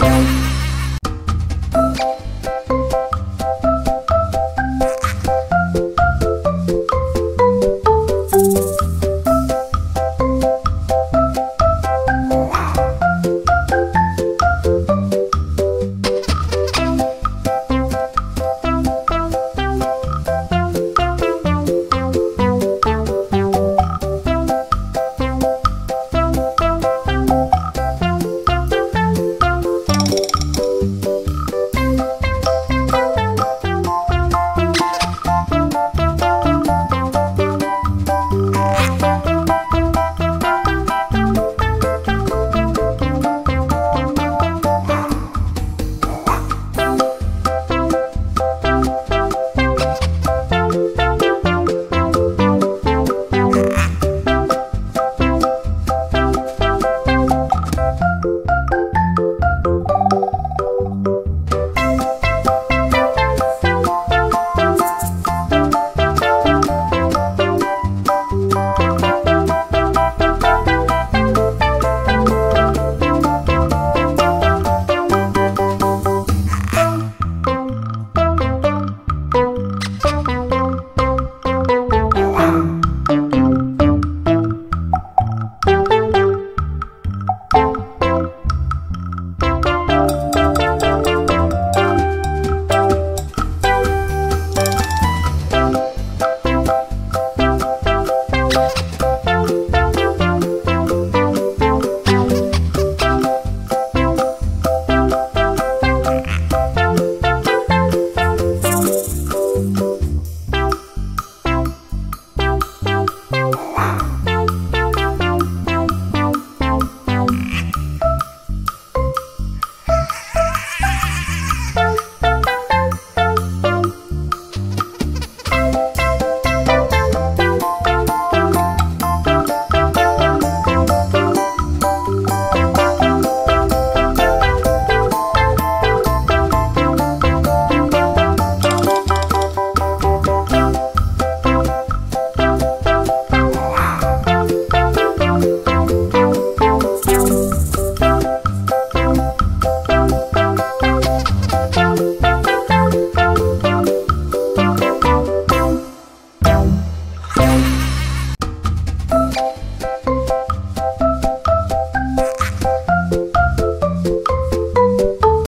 Bye.